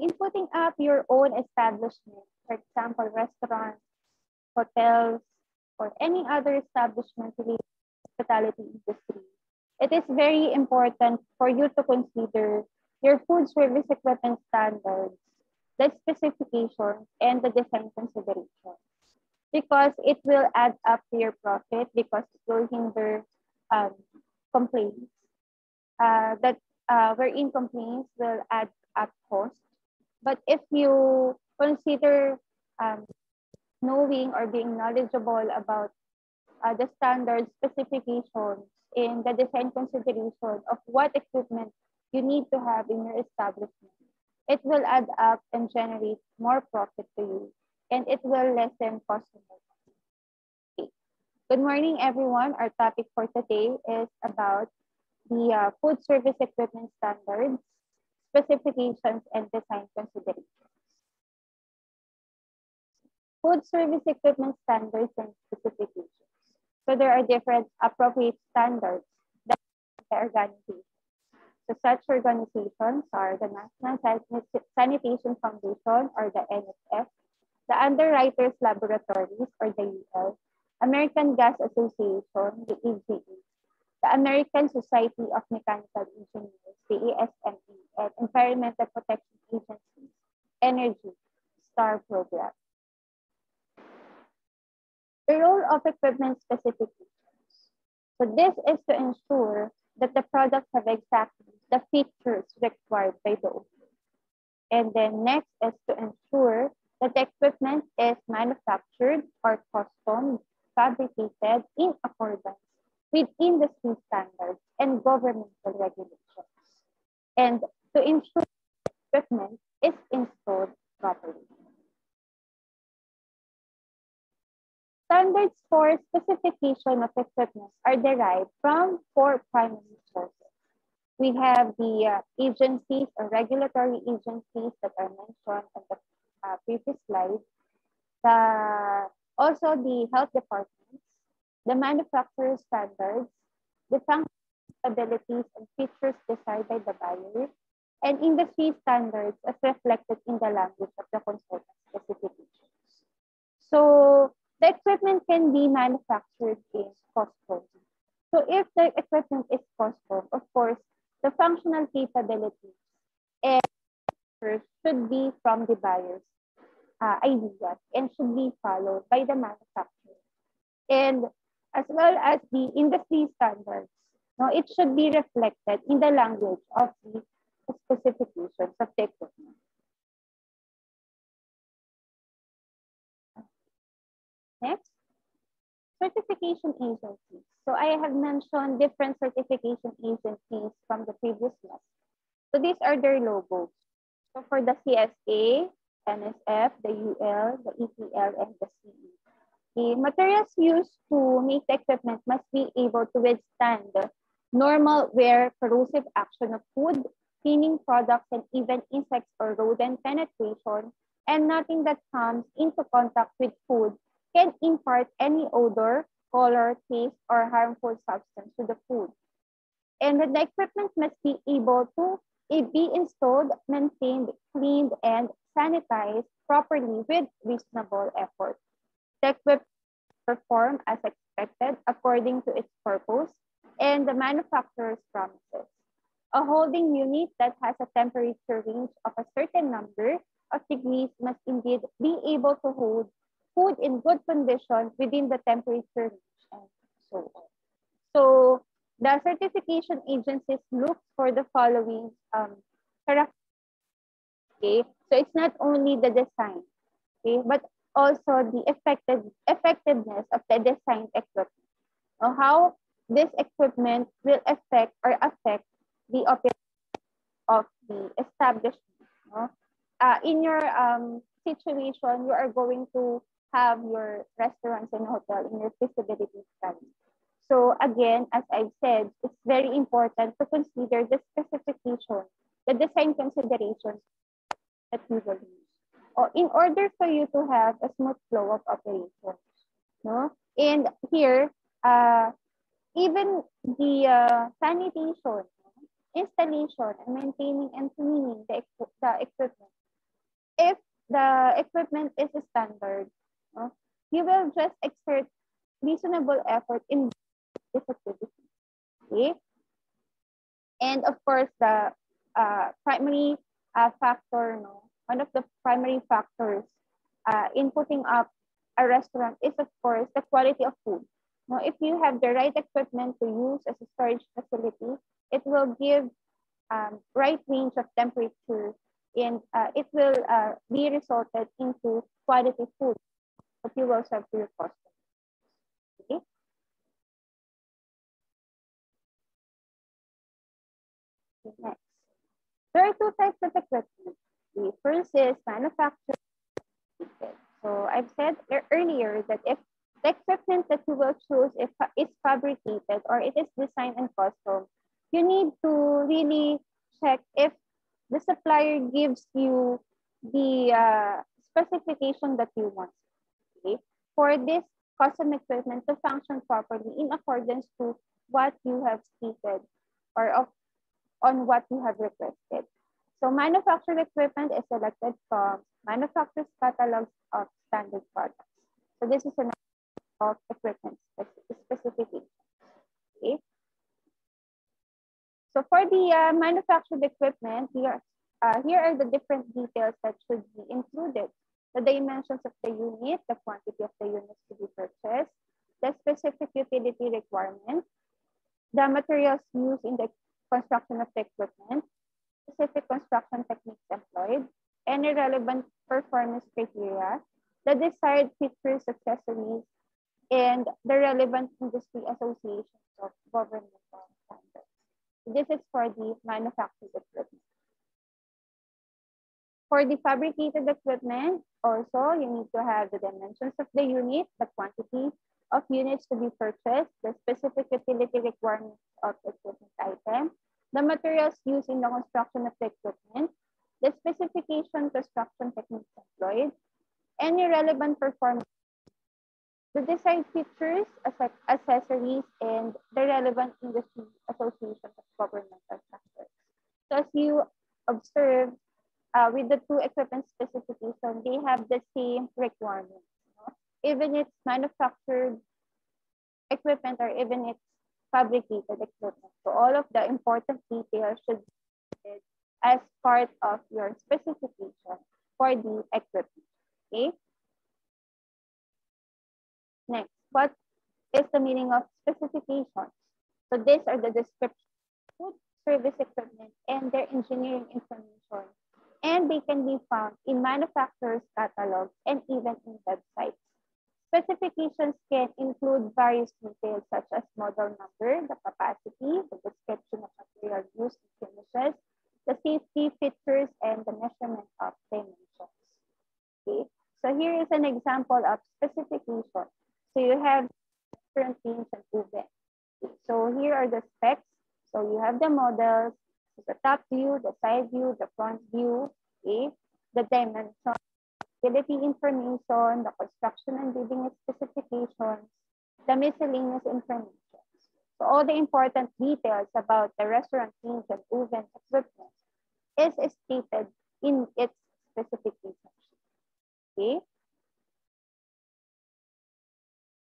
In putting up your own establishment, for example, restaurants, hotels, or any other establishment related to the hospitality industry, it is very important for you to consider your food service equipment standards, the specifications, and the design considerations. Because it will add up to your profit because it will hinder um, complaints. Uh, that uh, wherein complaints will add up cost. But if you consider um, knowing or being knowledgeable about uh, the standard specifications in the design consideration of what equipment you need to have in your establishment, it will add up and generate more profit to you and it will lessen customer. Okay. Good morning, everyone. Our topic for today is about the uh, food service equipment standards, specifications, and design considerations. Food service equipment standards and specifications. So there are different appropriate standards that the organization. So such organizations are the National Sanitation Foundation or the NSF, the Underwriters Laboratories or the UL, American Gas Association, the AGA, the American Society of Mechanical Engineers, the Environmental Protection Agency, Energy STAR program. The role of equipment specifications. So this is to ensure that the products have exactly the features required by the owner. And then next is to ensure that the equipment is manufactured or custom fabricated in accordance with industry standards and governmental regulations. And to ensure equipment is installed properly. Standards for specification of equipment are derived from four primary sources. We have the uh, agencies or regulatory agencies that are mentioned in the uh, previous slide. The, also the health departments, the manufacturer standards, the functionalities and features desired by the buyer, and industry standards as reflected in the language of the consultant specifications. So the equipment can be manufactured in custom. So if the equipment is custom, of course, the functional capabilities should be from the buyer's uh, ideas and should be followed by the manufacturer. And as well as the industry standards, no, it should be reflected in the language of the specifications of the equipment. Next, certification agencies. So I have mentioned different certification agencies from the previous slide. So these are their logos. So for the CSA, NSF, the UL, the ETL, and the CE. The materials used to make the equipment must be able to withstand the normal wear, corrosive action of food, cleaning products, and even insects or rodent penetration, and nothing that comes into contact with food can impart any odor, color, taste, or harmful substance to the food. And the equipment must be able to eh, be installed, maintained, cleaned, and sanitized properly with reasonable effort. The equipment perform as expected according to its purpose and the manufacturer's promises. A holding unit that has a temperature range of a certain number of degrees must indeed be able to hold food in good condition within the temperature range and so on. So the certification agencies look for the following um, characteristics. Okay, so it's not only the design, okay, but also the effective, effectiveness of the design equipment. Or how this equipment will affect or affect the operation of the establishment. No? Uh, in your um, situation, you are going to have your restaurants and hotel in your feasibility study. So again, as I've said, it's very important to consider the specifications, the design considerations that you will use. Or in order for you to have a smooth flow of operations. No? And here, uh, even the uh, sanitation, installation, and maintaining and cleaning the, the equipment If the equipment is standard, no? you will just exert reasonable effort in this activity. Okay? And of course, the uh, primary uh, factor, no, one of the primary factors uh, in putting up a restaurant is, of course, the quality of food. Now, if you have the right equipment to use as a storage facility, it will give um, right range of temperature and uh, it will uh, be resulted into quality food that you will serve to your customers. Okay? Next. There are two types of equipment. The first is manufactured. So I've said earlier that if the equipment that you will choose if, is fabricated or it is designed and custom, you need to really check if the supplier gives you the uh, specification that you want. Okay? For this custom equipment to function properly in accordance to what you have stated or of, on what you have requested. So manufactured equipment is selected from manufacturer's catalogs of standard products. So this is an of equipment specification. Okay. So for the uh, manufactured equipment, here, uh, here are the different details that should be included. The dimensions of the unit, the quantity of the units to be purchased, the specific utility requirements, the materials used in the construction of the equipment, specific construction techniques employed, any relevant performance criteria, the desired features, accessories, and the relevant industry associations of governmental standards. This is for the manufactured equipment. For the fabricated equipment, also, you need to have the dimensions of the unit, the quantity of units to be purchased, the specific utility requirements of the equipment item, the materials used in the construction of the equipment, the specification construction techniques employed, any relevant performance the design features, accessories, and the relevant industry associations of governmental sectors. So as you observe, uh, with the two equipment specifications, they have the same requirements. Know? Even it's manufactured equipment or even it's fabricated equipment. So all of the important details should be as part of your specification for the equipment. Okay. Next, what is the meaning of specifications? So these are the description food service equipment and their engineering information. And they can be found in manufacturers' catalogs and even in websites. Specifications can include various details such as model number, the capacity, the description of material used and finishes, the safety features, and the measurement of dimensions. Okay, so here is an example of specification. So you have different things and proven. So here are the specs. So you have the models, the top view, the side view, the front view, okay, the dimension, utility information, the construction and building specifications, the miscellaneous information. So all the important details about the restaurant things and oven equipment is stated in its specifications. Okay.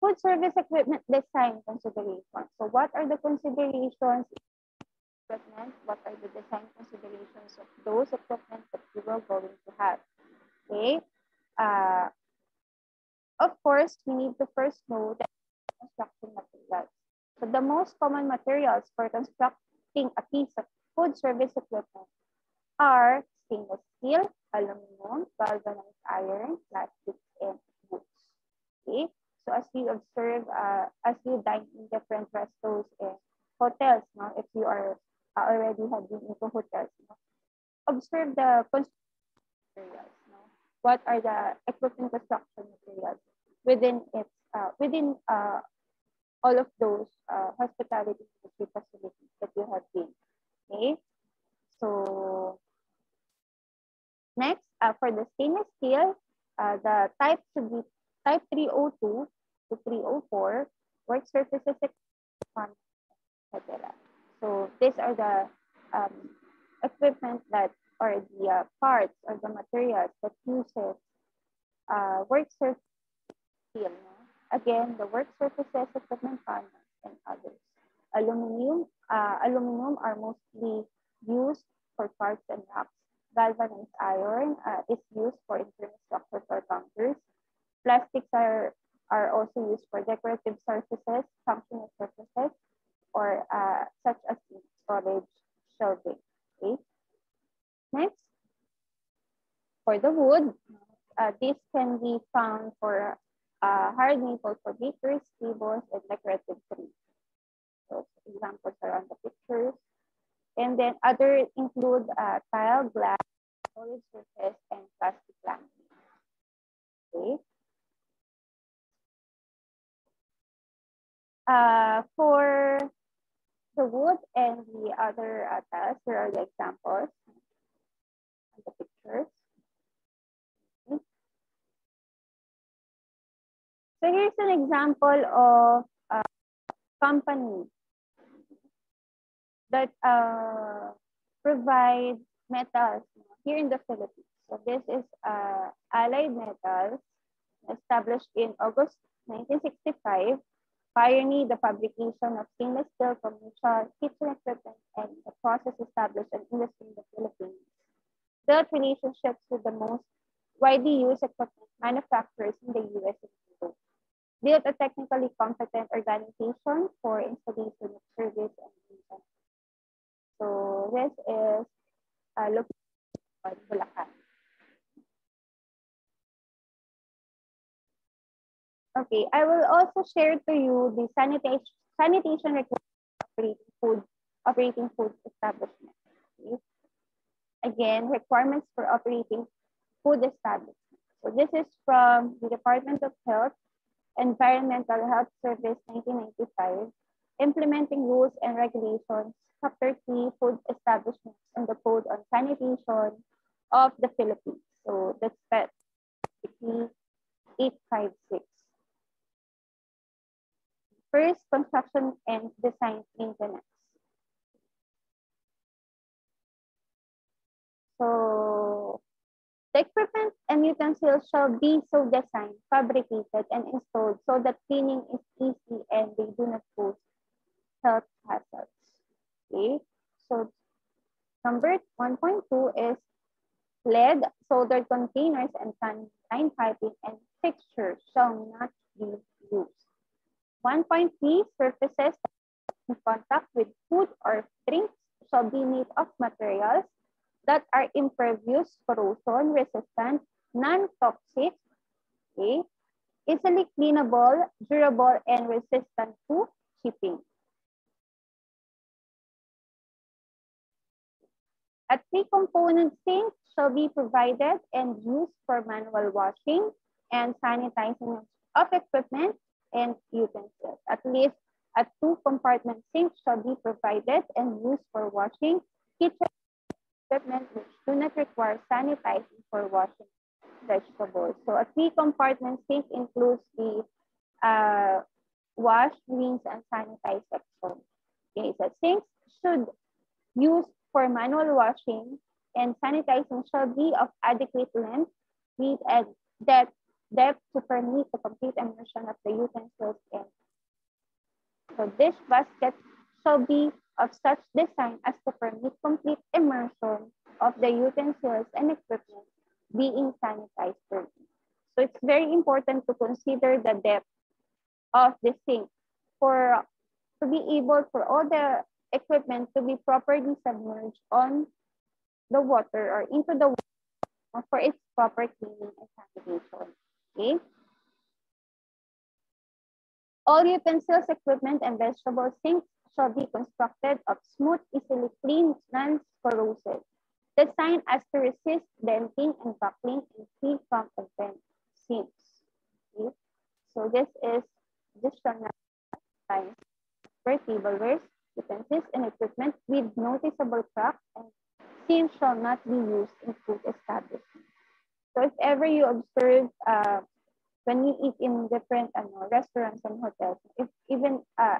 Food service equipment design considerations. So what are the considerations equipment? What are the design considerations of those equipment that you are going to have? Okay. Uh, of course, we need to first know the construction materials. So the most common materials for constructing a piece of food service equipment are stainless steel, aluminum, galvanized iron, plastic, and wood. Okay. So as you observe, uh, as you dine in different restos and hotels, no, if you are uh, already have been into hotels, no, observe the construction materials. No? What are the equipment construction materials within its uh, within uh, all of those uh, hospitality facilities that you have been. Okay, so next uh, for the stainless steel, uh, the type should be Type 302 to 304, work surfaces, etc. So these are the um, equipment that or the uh, parts or the materials that uses uh, work surface? Again, the work surfaces, equipment panels, and others. Aluminum, uh, aluminum are mostly used for parts and racks. Galvanized iron uh, is used for internal structures or counters. Plastics are, are also used for decorative surfaces, functional surfaces, or uh, such as storage shelving. Okay. Next, for the wood, uh, this can be found for uh, hard maple for bakers, tables, and decorative trees. So examples are on the pictures. And then other include uh, tile, glass, solid surface, and plastic laminate. Okay. Uh, for the wood and the other uh, tiles, here are the examples and the pictures. So here's an example of a company that uh, provide metals here in the Philippines. So this is uh, Allied Metals, established in August 1965, pioneered the fabrication of stainless steel commercial kitchen equipment and the process established an industry in the Philippines. Built relationships with the most widely used equipment manufacturers in the U.S. and Europe. Built a technically competent organization for installation of service and maintenance so this is uh, located on Bulacan. Okay, I will also share to you the sanitation sanitation requirements operating food operating food establishment. Okay. Again, requirements for operating food establishment. So this is from the Department of Health, Environmental Health Service 1995, implementing rules and regulations Chapter 3, Food Establishments and the Code on Sanitation of the Philippines. So that's basically 856. First, construction and design maintenance. So the equipment and utensils shall be so designed, fabricated, and installed so that cleaning is easy and they do not pose health hazards. Okay, so number 1.2 is lead, soldered containers, and line piping and fixtures shall not be used. 1.3 surfaces in contact with food or drinks shall be made of materials that are impervious, corrosion resistant, non-toxic, okay, easily cleanable, durable, and resistant to shipping. A three-component sink shall be provided and used for manual washing and sanitizing of equipment and utensils. At least a two-compartment sink shall be provided and used for washing kitchen equipment which do not require sanitizing for washing vegetables. So a three-compartment sink includes the uh, wash, rinse, and sanitize section. Okay, so sinks should use for manual washing and sanitizing shall be of adequate length, width, and depth, depth to permit the complete immersion of the utensils in. So dish basket shall be of such design as to permit complete immersion of the utensils and equipment being sanitized thoroughly. So it's very important to consider the depth of the sink for to be able for all the equipment to be properly submerged on the water or into the water for its proper cleaning and sanitation. Okay. All utensils, equipment, and vegetable sinks shall be constructed of smooth, easily clean, non-corrosive, designed as to resist denting and buckling and free from event seams. Okay. So this is this not for tableware, utensils and equipment with noticeable cracks and seams shall not be used in food establishments. So if ever you observe uh, when you eat in different uh, restaurants and hotels, if even uh,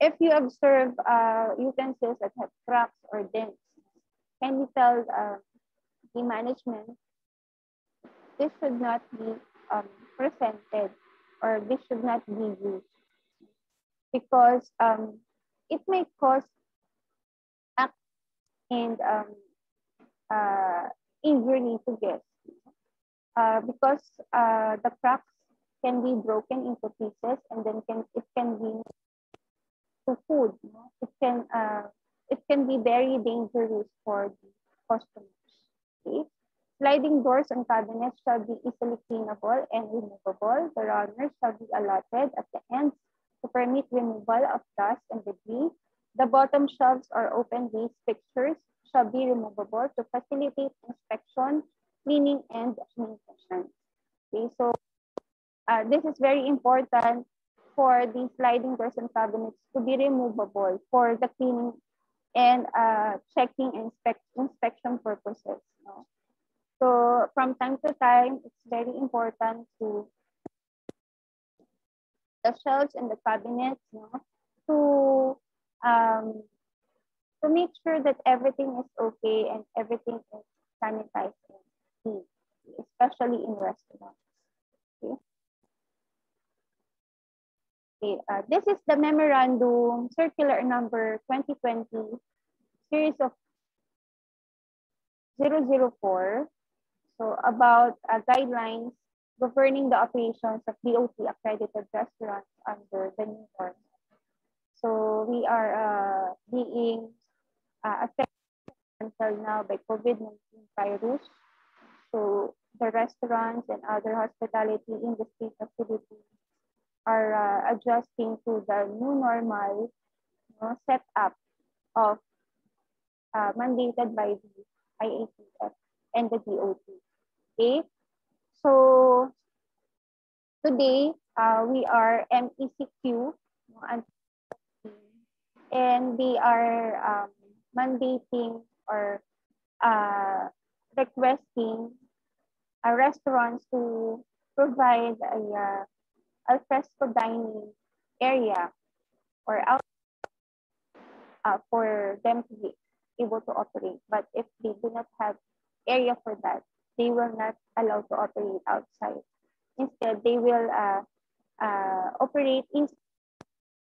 if you observe uh, utensils that have cracks or dents, kindly tell uh, the management this should not be um, presented or this should not be used? Because um, it may cause and um, uh, injury to guests uh, because uh, the cracks can be broken into pieces and then can it can be to food. You know? It can uh, it can be very dangerous for the customers. Okay? Sliding doors and cabinets shall be easily cleanable and removable. The runners shall be allotted at the ends to permit removal of dust and debris. The bottom shelves or open base fixtures shall be removable to facilitate inspection, cleaning, and maintenance. Okay, so uh, this is very important for the sliding doors and cabinets to be removable for the cleaning and uh, checking and inspect, inspection purposes. No? So from time to time, it's very important to the shelves and the cabinets no? to um, to make sure that everything is okay and everything is sanitized clean, especially in restaurants. Okay. Okay, uh, this is the memorandum circular number 2020 series of 004. So about uh, guidelines governing the operations of DOT accredited restaurants under the new norm. So we are uh, being uh, affected until now by COVID-19 virus. So the restaurants and other hospitality industry facilities are uh, adjusting to the new normal you know, setup of uh, mandated by the IATF and the DOT. Okay, so today uh, we are MECQ and they are um, mandating or uh, requesting uh, restaurants to provide a uh, al fresco dining area or out uh, for them to be able to operate. But if they do not have area for that, they will not allow to operate outside. Instead, they will uh, uh, operate in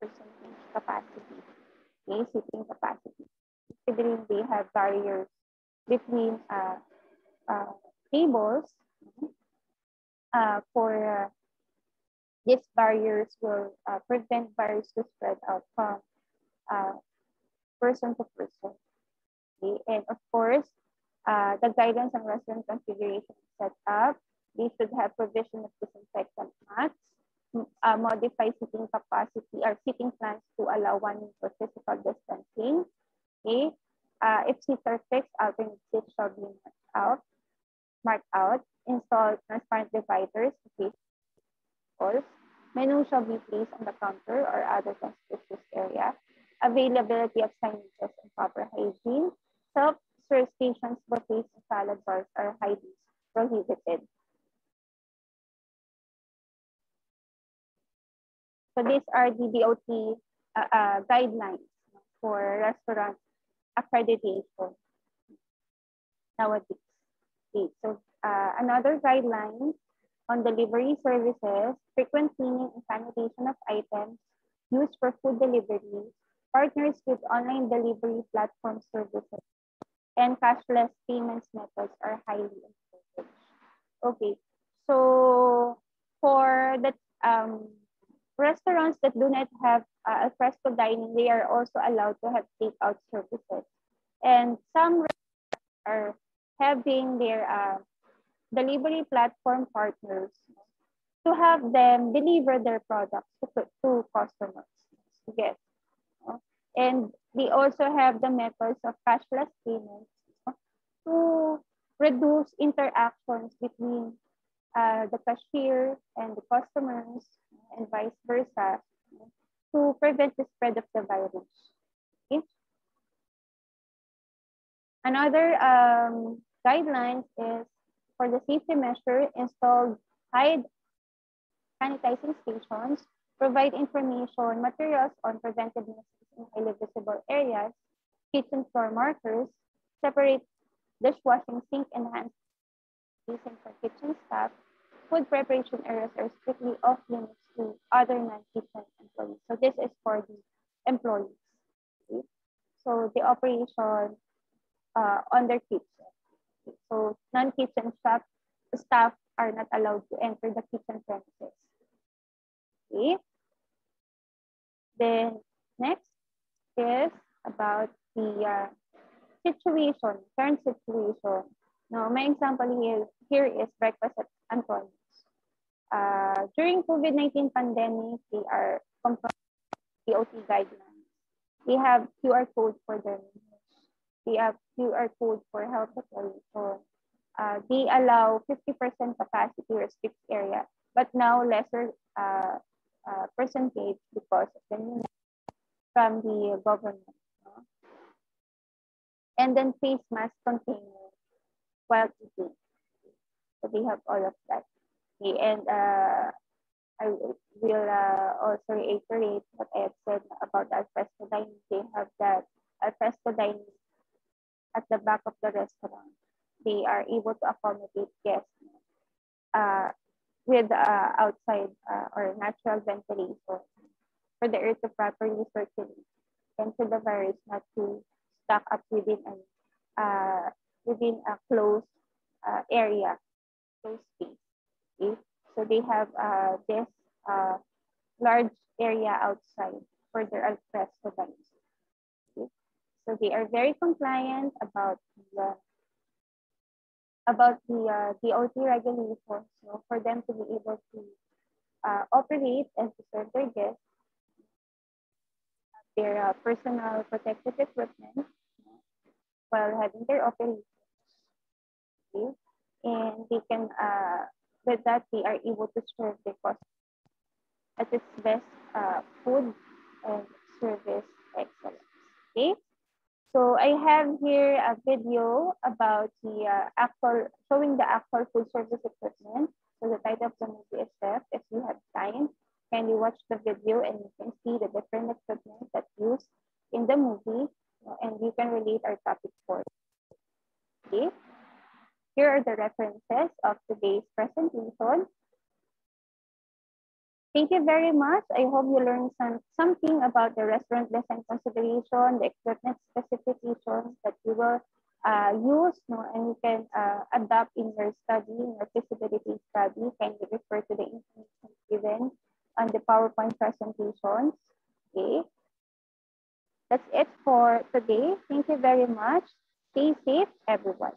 percentage capacity, okay, seating capacity. Considering they have barriers between uh, tables uh, for uh, these barriers will uh, prevent virus to spread out from uh, person to person. Okay? And of course, uh, the guidance on restaurant configuration set up. They should have provision of disinfectant mats, uh, modify seating capacity or seating plans to allow one for physical distancing. Okay. Uh, if seats are fixed, alternate seats shall be marked out. Marked out. Install transparent dividers to face. Menu shall be placed on the counter or other conspicuous area. Availability of signages and proper hygiene. Self Serve stations, buffets, and salad bars are highly prohibited. So these are the DOT uh, uh, guidelines for restaurant accreditation nowadays. Okay, so uh, another guideline on delivery services, frequent cleaning and sanitation of items used for food delivery, partners with online delivery platform services, and cashless payments methods are highly encouraged. Okay, so for the um, restaurants that do not have uh, fresco dining, they are also allowed to have takeout services. And some restaurants are having their uh, delivery platform partners to have them deliver their products to, to customers, to guests. And we also have the methods of cashless payments to reduce interactions between uh, the cashier and the customers and vice versa to prevent the spread of the virus. Okay? Another um, guidelines is for the safety measure, install hide sanitizing stations, provide information, materials on preventative in highly visible areas, kitchen floor markers, separate dishwashing sink and hand for kitchen staff, food preparation areas are strictly off limits to other non-kitchen employees. So this is for the employees. Okay? So the operation uh, on their kitchen. So non-kitchen staff, staff are not allowed to enter the kitchen premises. Okay. Then next is about the uh, situation, current situation. Now, my example here, here is breakfast at Antonio's. Uh, during COVID-19 pandemic, they are complying DOT guidelines. They have QR code for their menus. QR code for health declaration. Uh, they allow 50% capacity restricted area, but now lesser uh, uh, percentage because of the new from the government. No? And then face mask container while eating. So they have all of that. Okay, and uh, I will uh, also reiterate what I have said about alfresco dining. They have that alfresco dining at the back of the restaurant. They are able to accommodate guests uh, with uh, outside uh, or natural ventilation for the air to properly circulate and for the virus not to stack up within an uh, within a closed uh, area, closed space. Okay? So they have uh, this uh, large area outside for their. Okay? So they are very compliant about the about the uh, DOT regulations so for them to be able to uh, operate and to serve their guests, their uh, personal protective equipment while having their operations. Okay? And they can, uh, with that, they are able to serve their customers at its best uh, food and service excellence. Okay? So I have here a video about the uh, actual, showing the actual food service equipment. So the title of the movie is Chef. If you have time, can you watch the video and you can see the different equipment that's used in the movie and you can relate our topic for Okay. Here are the references of today's presentation. Thank you very much. I hope you learned some, something about the restaurant design consideration, the equipment specifications that you will uh, use no, and you can uh, adapt in your study, in your feasibility study. Can refer to the information given on the PowerPoint presentations? Okay. That's it for today. Thank you very much. Stay safe, everyone.